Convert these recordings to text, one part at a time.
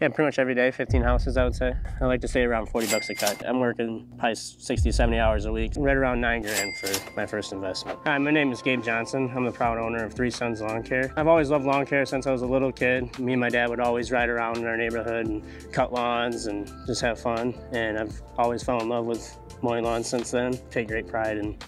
Yeah, pretty much every day, 15 houses, I would say. I like to stay around 40 bucks a cut. I'm working probably 60, 70 hours a week, right around nine grand for my first investment. Hi, my name is Gabe Johnson. I'm the proud owner of Three Sons Lawn Care. I've always loved lawn care since I was a little kid. Me and my dad would always ride around in our neighborhood and cut lawns and just have fun. And I've always fell in love with mowing lawns since then. Take great pride in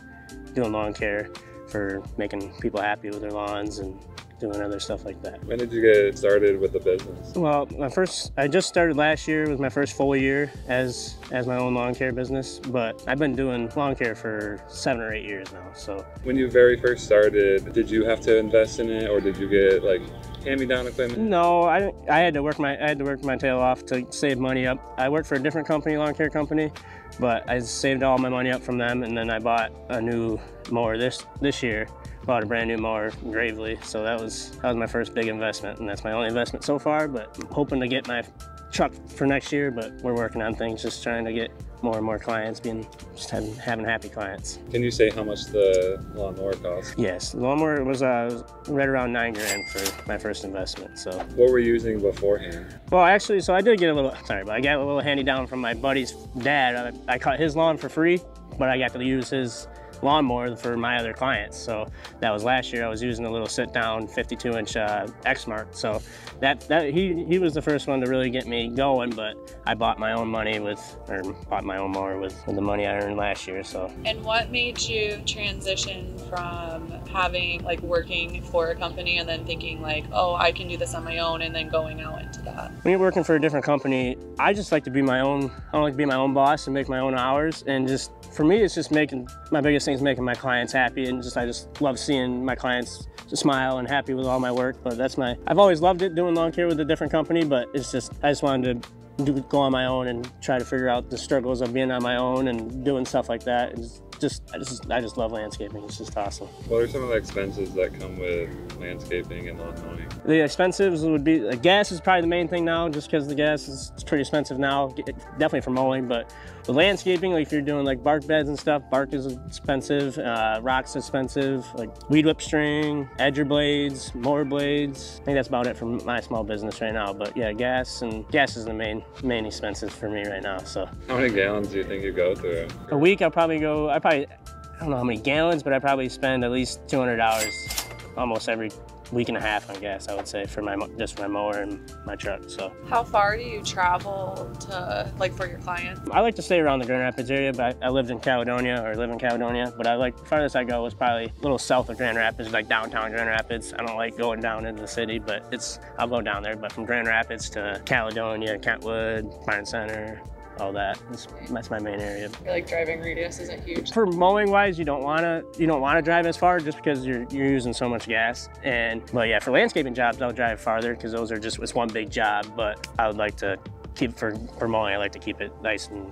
doing lawn care for making people happy with their lawns and doing other stuff like that. When did you get started with the business? Well, my first, I just started last year was my first full year as as my own lawn care business, but I've been doing lawn care for seven or eight years now. So when you very first started, did you have to invest in it, or did you get like hand-me-down equipment? No, I I had to work my I had to work my tail off to save money up. I worked for a different company, lawn care company, but I saved all my money up from them, and then I bought a new mower this this year bought a brand new mower Gravely. So that was that was my first big investment, and that's my only investment so far. But I'm hoping to get my truck for next year. But we're working on things, just trying to get more and more clients, being just having, having happy clients. Can you say how much the lawnmower cost? Yes, the lawnmower was uh, right around nine grand for my first investment. So what were you using beforehand? Well, actually, so I did get a little sorry, but I got a little handy down from my buddy's dad. I, I cut his lawn for free, but I got to use his lawnmower for my other clients. So that was last year. I was using a little sit down 52 inch uh, Exmark. So that, that he, he was the first one to really get me going, but I bought my own money with, or bought my own mower with, with the money I earned last year. So. And what made you transition from having like working for a company and then thinking like, oh, I can do this on my own and then going out into that? When you're working for a different company, I just like to be my own, I don't like to be my own boss and make my own hours and just for me, it's just making, my biggest thing is making my clients happy and just, I just love seeing my clients smile and happy with all my work. But that's my, I've always loved it doing lawn care with a different company, but it's just, I just wanted to do, go on my own and try to figure out the struggles of being on my own and doing stuff like that. And just I just I just love landscaping. It's just awesome. What are some of the expenses that come with landscaping and lawn mowing? The expenses would be uh, gas is probably the main thing now, just because the gas is pretty expensive now, definitely for mowing. But the landscaping, like if you're doing like bark beds and stuff, bark is expensive, uh, rocks expensive, like weed whip string, edger blades, mower blades. I think that's about it for my small business right now. But yeah, gas and gas is the main main expenses for me right now. So how many gallons do you think you go through? A week, I'll probably go. I probably probably, I don't know how many gallons, but I probably spend at least $200 almost every week and a half on gas, I would say, for my just for my mower and my truck. So. How far do you travel to, like, for your clients? I like to stay around the Grand Rapids area, but I lived in Caledonia or live in Caledonia. But I like the farthest I go was probably a little south of Grand Rapids, like downtown Grand Rapids. I don't like going down into the city, but it's I'll go down there. But from Grand Rapids to Caledonia, Kentwood, Byron Center, all that. That's, that's my main area. like driving radius isn't huge. For mowing wise, you don't wanna you don't wanna drive as far just because you're you're using so much gas. And but yeah, for landscaping jobs, I'll drive farther because those are just it's one big job. But I would like to keep for for mowing. I like to keep it nice and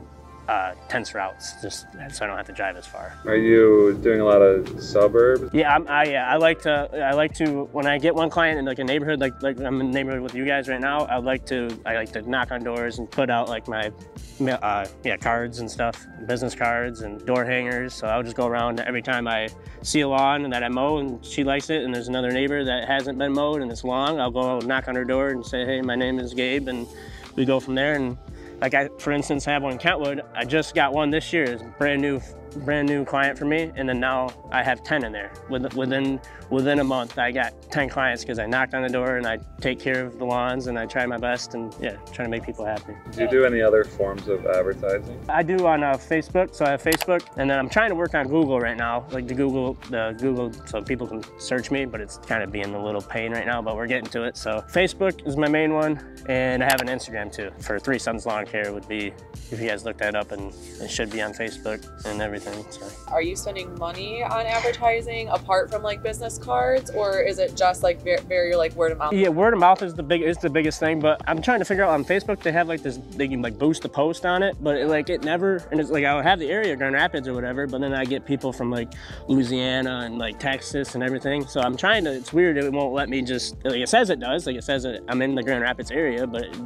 uh, tense routes, just so I don't have to drive as far. Are you doing a lot of suburbs? Yeah, I'm, I yeah I like to I like to when I get one client in like a neighborhood like like I'm in a neighborhood with you guys right now. I like to I like to knock on doors and put out like my uh, yeah cards and stuff, business cards and door hangers. So I'll just go around every time I see a lawn that I mow and she likes it, and there's another neighbor that hasn't been mowed and it's long. I'll go knock on her door and say, hey, my name is Gabe, and we go from there and like I, for instance, have one Kentwood. I just got one this year. It's brand new brand new client for me, and then now I have 10 in there. Within within a month, I got 10 clients because I knocked on the door and I take care of the lawns and I try my best and yeah, trying to make people happy. Do you do any other forms of advertising? I do on uh, Facebook, so I have Facebook, and then I'm trying to work on Google right now, like the Google, the Google, so people can search me, but it's kind of being a little pain right now, but we're getting to it. So Facebook is my main one, and I have an Instagram too for Three Sons Lawn Care would be, if you guys look that up, and it should be on Facebook and everything everything. So. Are you spending money on advertising apart from like business cards, or is it just like very, very like word of mouth? Yeah, word of mouth is the big is the biggest thing. But I'm trying to figure out on Facebook they have like this they can like boost the post on it, but it, like it never and it's like I'll have the area Grand Rapids or whatever, but then I get people from like Louisiana and like Texas and everything. So I'm trying to. It's weird it won't let me just like it says it does. Like it says it, I'm in the Grand Rapids area, but. It,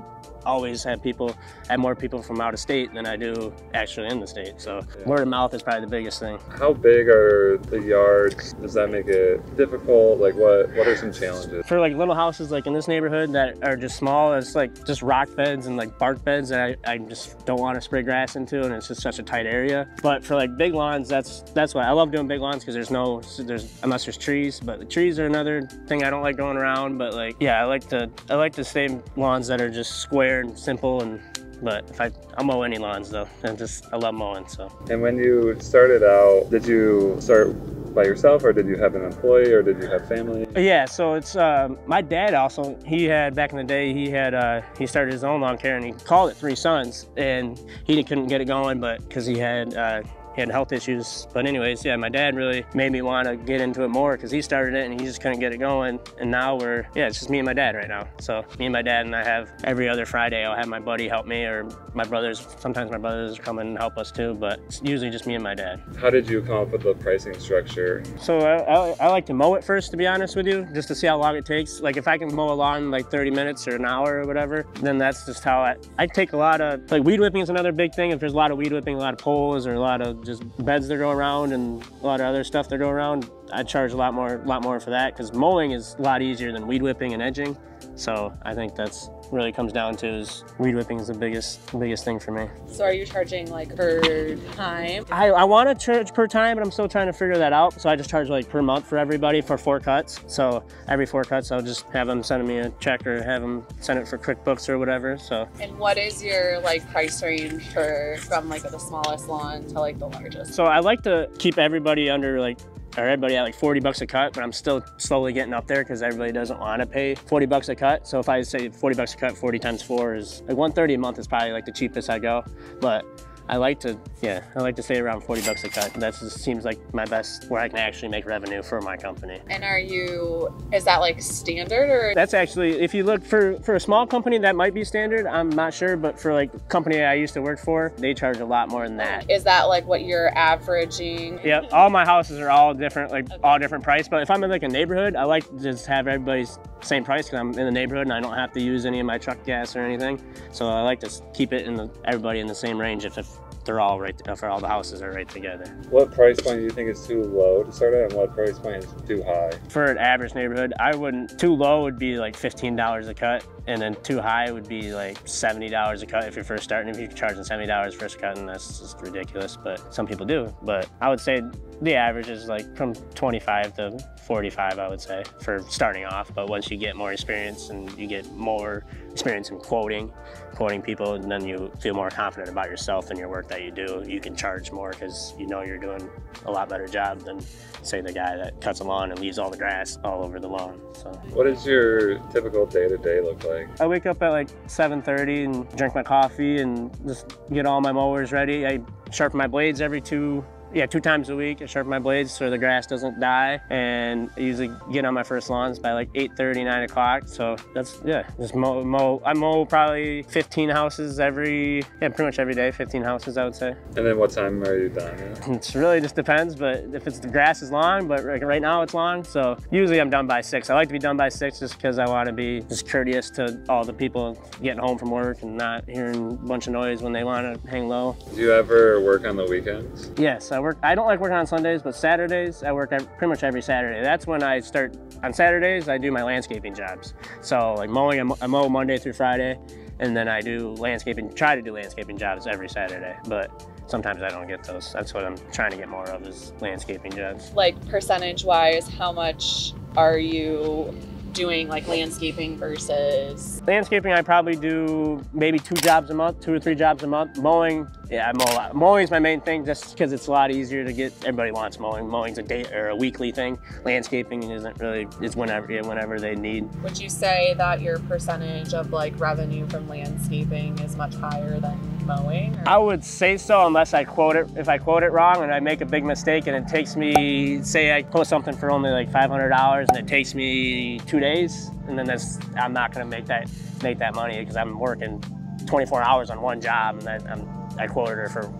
always have people, have more people from out of state than I do actually in the state. So Yeah. word of mouth is probably the biggest thing. How big are the yards? Does that make it difficult? Like what what are some challenges? For like little houses like in this neighborhood that are just small, it's like just rock beds and like bark beds that I, I just don't want to spray grass into and it's just such a tight area. But for like big lawns, that's that's why I love doing big lawns because there's no there's unless there's trees. But the trees are another thing I don't like going around. But like yeah, I like to I like to stay lawns that are just square and simple and but if I I'll mow any lawns though. And just I love mowing so. And when you started out, did you start by yourself or did you have an employee or did you have family? Yeah, so it's uh, my dad also. He had back in the day. He had uh, he started his own lawn care and he called it Three Sons, and he couldn't get it going, but because he had uh, he had health issues. But anyways, yeah, my dad really made me want to get into it more because he started it and he just couldn't get it going. And now we're yeah, it's just me and my dad right now. So me and my dad and I have every other Friday I'll have my buddy help me or my brothers. Sometimes my brothers come and help us too, but it's usually just me and my dad. How did you come up with the pricing structure? So I, I, I like to mow it first, to be honest with you, just to see how long it takes. Like if I can mow a lawn like 30 minutes or an hour or whatever, then that's just how I, I take a lot of, like weed whipping is another big thing. If there's a lot of weed whipping, a lot of poles or a lot of just beds that go around and a lot of other stuff that go around, I charge a lot more, lot more for that because mowing is a lot easier than weed whipping and edging. So I think that's really comes down to is weed whipping is the biggest, biggest thing for me. So are you charging like per time? I, I want to charge per time, but I'm still trying to figure that out. So I just charge like per month for everybody for four cuts. So every four cuts, I'll just have them send me a check or have them send it for QuickBooks or whatever. So And what is your like price range for from like the smallest lawn to like the largest? so I like to keep everybody under like or everybody at like 40 bucks a cut, but I'm still slowly getting up there because everybody doesn't want to pay 40 bucks a cut. So if I say 40 bucks a cut, 40 times four is like 130 a month is probably like the cheapest I go. But I like to, yeah, I like to stay around 40 bucks a cut. That just seems like my best where I can actually make revenue for my company. And are you is that like standard or That's actually, if you look for for a small company, that might be standard. I'm not sure, but for like company I used to work for, they charge a lot more than that. is that like what you're averaging? Yep, all my houses are all different, like all different price. But if I'm in like a neighborhood, I like to just have everybody's same price because I'm in the neighborhood and I don't have to use any of my truck gas or anything. So I like to keep it in the everybody in the same range if, if they're all right, if all the houses are right together. What price point do you think is too low to start at and what price point is too high? For an average neighborhood, I wouldn't. Too low would be like fifteen dollars a cut, and then too high would be like seventy dollars a cut if you're first starting. If you're charging seventy dollars first cut, and that's just ridiculous. But some people do. But I would say the average is like from twenty-five to forty-five. I would say for starting off. But once you get more experience and you get more experience in quoting, quoting people, and then you feel more confident about yourself and your work that you do, you can charge more because you know you're doing a lot better job than say the guy that cuts a lawn and leaves all the grass all over the lawn. So What does your typical day to day look like? I wake up at like 7:30 and drink my coffee and just get all my mowers ready. I sharpen my blades every two yeah, two times a week. I sharpen my blades so the grass doesn't die. And I usually get on my first lawns by like 8:30, 9 o'clock. So that's yeah, just mow, mow. I mow probably 15 houses every yeah, pretty much every day. 15 houses, I would say. And then what time are you done? It really just depends, but if it's the grass is long, but right now it's long, so usually I'm done by six. I like to be done by six just because I want to be just courteous to all the people getting home from work and not hearing a bunch of noise when they want to hang low. Do you ever work on the weekends? Yes, I work. I don't like working on Sundays, but Saturdays I work pretty much every Saturday. That's when I start. On Saturdays I do my landscaping jobs. So like mowing, I mow Monday through Friday, and then I do landscaping. Try to do landscaping jobs every Saturday, but sometimes I don't get those. That's what I'm trying to get more of is landscaping jobs. Like percentage wise, how much are you doing like landscaping versus Landscaping, I probably do maybe two jobs a month, two or three jobs a month. Mowing, yeah, I mow a lot. Mowing is my main thing just because it's a lot easier to get. Everybody wants mowing. Mowing's a day or a weekly thing. Landscaping isn't really. It's whenever, yeah, whenever they need. would you say that your percentage of like revenue from landscaping is much higher than mowing? or- I would say so unless I quote it. If I quote it wrong and I make a big mistake and it takes me, say I quote something for only like $500 and it takes me two days, and then that's I'm not gonna make that make that money because I'm working 24 hours on one job and then I'm, I quoted her for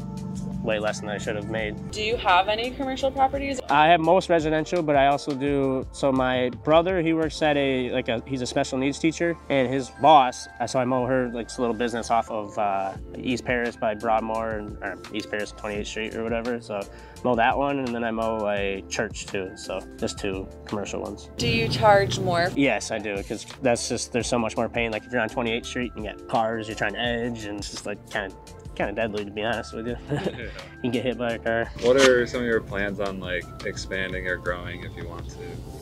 way less than I should have made. Do you have any commercial properties? I have most residential, but I also do. So my brother, he works at a like a he's a special needs teacher, and his boss. So I mow her like this little business off of uh, East Paris by Broadmoor and or East Paris 28th Street or whatever. So mow that one, and then I mow a church too. So just two commercial ones. Do you charge more? Yes, I do, because that's just there's so much more pain. Like if you're on 28th Street, and you get cars, you're trying to edge, and it's just like kind of kind of deadly to be honest with you. you can get hit by a car. What are some of your plans on like expanding or growing if you want to?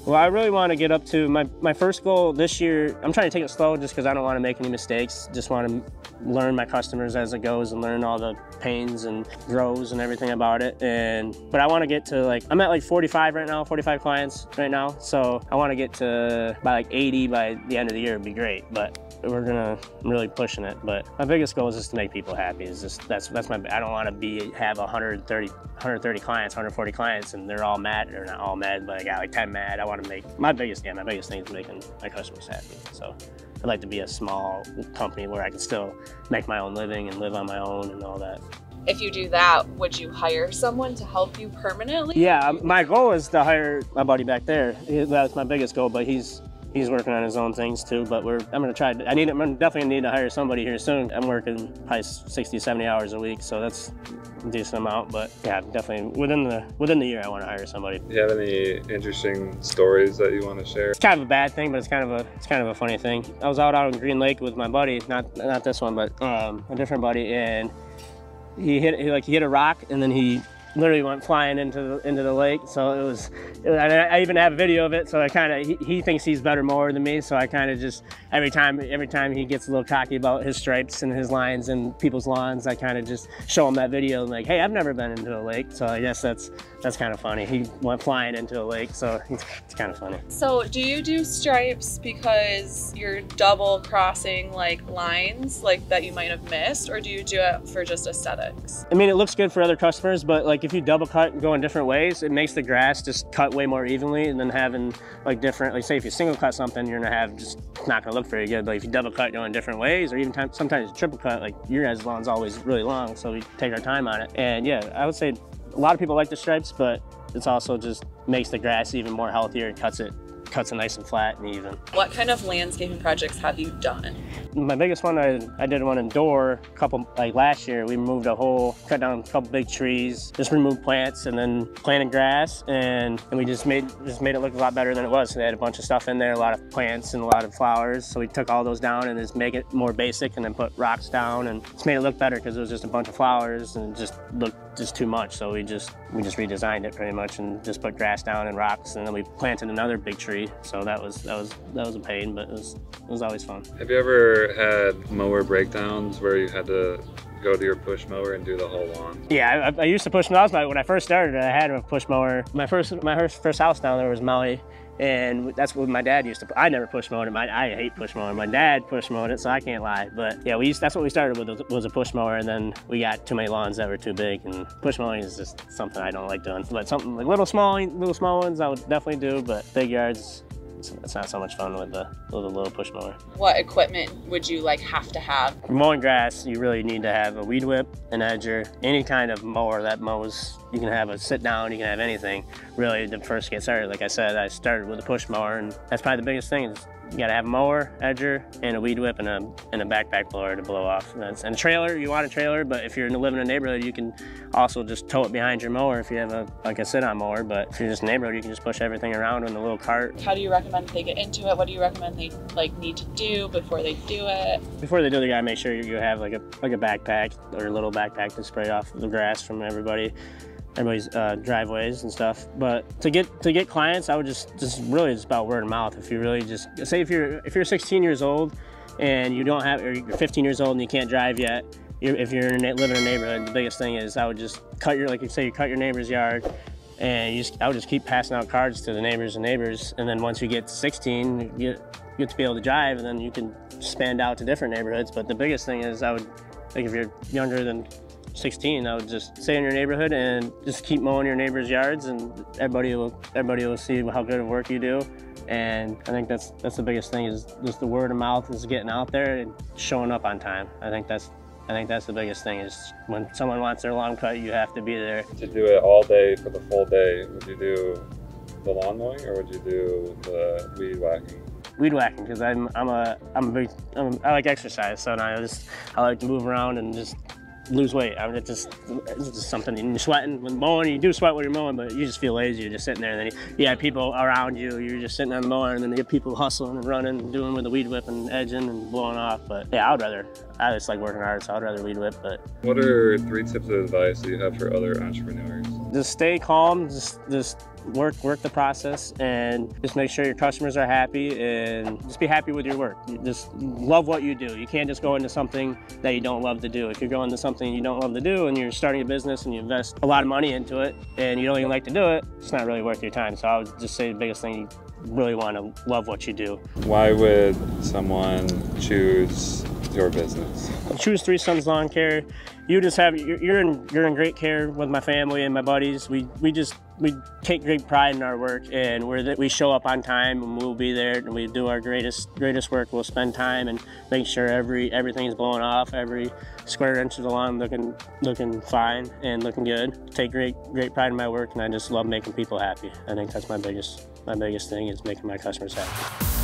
Well, I really want to get up to my, my first goal this year. I'm trying to take it slow just because I don't want to make any mistakes. Just want to learn my customers as it goes and learn all the pains and grows and everything about it. And but I want to get to like I'm at like 45 right now, 45 clients right now. So I want to get to by like 80 by the end of the year would be great. But we're gonna I'm really pushing it. But my biggest goal is just to make people happy. Is just that's that's my I don't want to be have 130 130 clients, 140 clients, and they're all mad. They're not all mad, but I got like 10 mad. I want to make my biggest yeah my biggest thing is making my customers happy. So I'd like to be a small company where I can still make my own living and live on my own and all that. If you do that, would you hire someone to help you permanently? Yeah, my goal is to hire my buddy back there. That's my biggest goal, but he's he's working on his own things too. But we're I'm gonna try. I need I'm definitely need to hire somebody here soon. I'm working probably 60, 70 hours a week, so that's a decent amount. But yeah, definitely within the within the year, I want to hire somebody. Do you have any interesting stories that you want to share? It's kind of a bad thing, but it's kind of a it's kind of a funny thing. I was out out in Green Lake with my buddy, not not this one, but um, a different buddy, and he hit he, like he hit a rock, and then he literally went flying into the, into the lake. So it was, it, I even have a video of it. So I kind of, he, he, thinks he's better mower than me. So I kind of just, every time, every time he gets a little cocky about his stripes and his lines and people's lawns, I kind of just show him that video and like, hey, I've never been into a lake. So I guess that's, that's kind of funny. He went flying into a lake. So it's, it's kind of funny. So do you do stripes because you're double crossing like lines like that you might have missed or do you do it for just aesthetics? I mean, it looks good for other customers, but like if you double cut and go in different ways, it makes the grass just cut way more evenly and then having like different, like say if you single cut something, you're gonna have just not gonna look very good. But if you double cut going different ways or even time, sometimes triple cut, like your guys' lawn's always really long. So we take our time on it. And yeah, I would say a lot of people like the stripes, but it's also just makes the grass even more healthier and cuts it cuts it nice and flat and even. What kind of landscaping projects have you done? My biggest one, I, I did one in Dorr a couple, like last year, we removed a whole, cut down a couple big trees, just removed plants and then planted grass and, and we just made, just made it look a lot better than it was. So they had a bunch of stuff in there, a lot of plants and a lot of flowers. So we took all those down and just make it more basic and then put rocks down and just made it look better because it was just a bunch of flowers and just looked just too much. So we just, we just redesigned it pretty much and just put grass down and rocks and then we planted another big tree. So that was, that was, that was a pain, but it was, it was always fun. Have you ever had mower breakdowns where you had to go to your push mower and do the whole lawn? Yeah, I, I used to push. My, when I first started. I had a push mower. My first my first, first house down there was Maui, and that's what my dad used to. I never push mowed it. My, I hate push mowing. My dad push mowed it, so I can't lie. But yeah, we used, that's what we started with was a push mower, and then we got too many lawns that were too big, and push mowing is just something I don't like doing. But something like little small little small ones I would definitely do, but big yards it's not so much fun with the, with the little push mower. What equipment would you like have to have? For mowing grass, you really need to have a weed whip, an edger, any kind of mower that mows. You can have a sit down, you can have anything. Really, to first get started, like I said, I started with a push mower, and that's probably the biggest thing is you gotta have a mower, edger, and a weed whip and a, and a backpack blower to blow off. And, and a trailer, you want a trailer, but if you're in the living in a neighborhood, you can also just tow it behind your mower if you have a like a sit-on mower. But if you're just in a neighborhood, you can just push everything around in the little cart. How do you recommend they get into it? What do you recommend they like need to do before they do it? Before they do, they gotta make sure you have like a like a backpack or a little backpack to spray off the grass from everybody everybody's uh, driveways and stuff. But to get to get clients, I would just just really just about word of mouth. If you really just say if you're if you're 16 years old and you don't have or you're 15 years old and you can't drive yet, you're, if you're in a, living in a neighborhood, the biggest thing is I would just cut your like you say you cut your neighbor's yard. And you just, I would just keep passing out cards to the neighbors and neighbors. And then once you get to 16, you get, you get to be able to drive and then you can expand out to different neighborhoods. But the biggest thing is I would, like if you're younger than 16, I would just stay in your neighborhood and just keep mowing your neighbors' yards, and everybody will everybody will see how good of work you do. And I think that's that's the biggest thing is just the word of mouth is getting out there and showing up on time. I think that's I think that's the biggest thing is when someone wants their lawn cut, you have to be there. To do it all day for the full day, would you do the lawn mowing or would you do the weed whacking? Weed whacking because I'm I'm a I'm a big I'm, I like exercise, so I just I like to move around and just lose weight. I mean, it's just it's just something. And you're sweating when mowing. You do sweat when you're mowing, but you just feel lazy. You're just sitting there, and then you, you have people around you. You're just sitting on the mower, and then you get people hustling and running, and doing with the weed whip and edging and blowing off. But yeah, I'd rather. I just like working hard, so I'd rather weed whip. But What are three tips of advice that you have for other entrepreneurs? just stay calm. Just just work work the process, and just make sure your customers are happy, and just be happy with your work. Just love what you do. You can't just go into something that you don't love to do. If you're going into something you don't love to do, and you're starting a business and you invest a lot of money into it, and you don't even like to do it, it's not really worth your time. So I would just say the biggest thing. You really want to love what you do. Why would someone choose your business? choose Three Sons Lawn Care. You just have you're, in you're in great care with my family and my buddies. We we just we take great pride in our work and we're that we show up on time and we'll be there and we do our greatest greatest work. We'll spend time and make sure every everything's blowing off, every square inch of the lawn looking looking fine and looking good. Take great great pride in my work and I just love making people happy. I think that's my biggest my biggest thing is making my customers happy.